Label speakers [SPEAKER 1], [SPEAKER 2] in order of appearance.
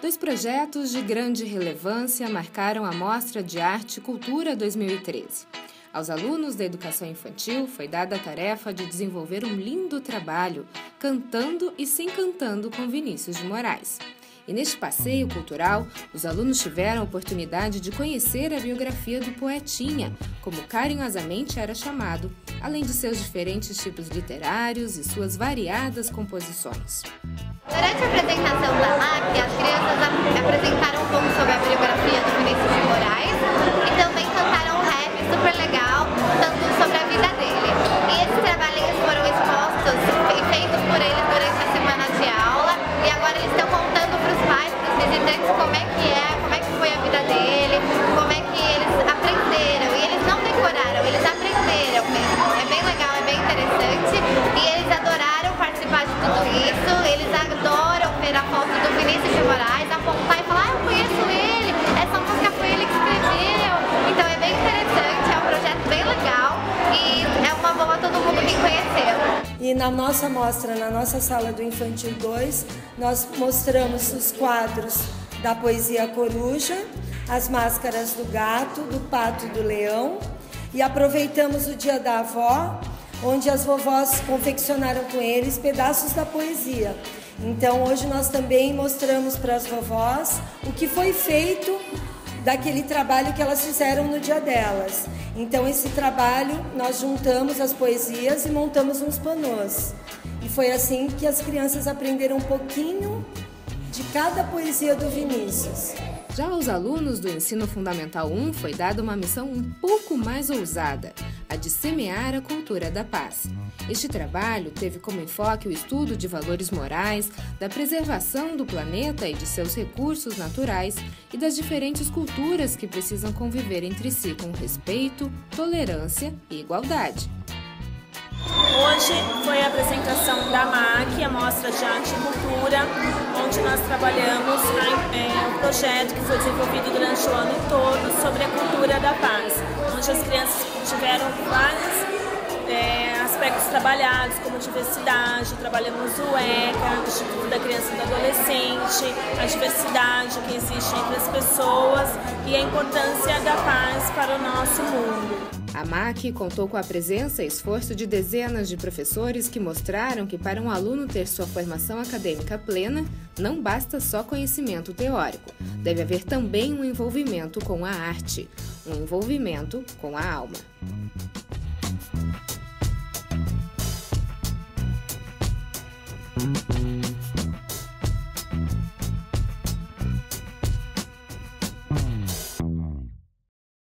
[SPEAKER 1] Dois projetos de grande relevância marcaram a Mostra de Arte e Cultura 2013. Aos alunos da educação infantil foi dada a tarefa de desenvolver um lindo trabalho, cantando e se encantando com Vinícius de Moraes. E neste passeio cultural, os alunos tiveram a oportunidade de conhecer a biografia do poetinha, como carinhosamente era chamado, além de seus diferentes tipos literários e suas variadas composições.
[SPEAKER 2] Durante a apresentação da MAC, Vinícius de Moraes, apontar e falar, ah, eu conheço ele, essa música foi ele que escreveu. Então é bem interessante, é um projeto bem legal e é uma boa todo mundo vir conhecer.
[SPEAKER 3] E na nossa mostra, na nossa sala do Infantil 2, nós mostramos os quadros da poesia coruja, as máscaras do gato, do pato do leão. E aproveitamos o dia da avó onde as vovós confeccionaram com eles pedaços da poesia. Então hoje nós também mostramos para as vovós o que foi feito daquele trabalho que elas fizeram no dia delas. Então esse trabalho nós juntamos as poesias e montamos uns panos. E foi assim que as crianças aprenderam um pouquinho de cada poesia do Vinícius.
[SPEAKER 1] Já aos alunos do Ensino Fundamental 1 foi dada uma missão um pouco mais ousada, de semear a cultura da paz. Este trabalho teve como enfoque o estudo de valores morais, da preservação do planeta e de seus recursos naturais e das diferentes culturas que precisam conviver entre si com respeito, tolerância e igualdade.
[SPEAKER 4] Hoje foi a apresentação da MAC, a Mostra de Arte e Cultura, onde nós trabalhamos é, um projeto que foi desenvolvido durante o ano todo sobre a cultura da paz, onde as crianças tiveram vários é, aspectos trabalhados, como diversidade, trabalhamos o ECA, o Instituto da Criança e do Adolescente, a diversidade que existe entre as pessoas e a importância da paz para o nosso mundo.
[SPEAKER 1] A MAC contou com a presença e esforço de dezenas de professores que mostraram que para um aluno ter sua formação acadêmica plena, não basta só conhecimento teórico. Deve haver também um envolvimento com a arte, um envolvimento com a alma.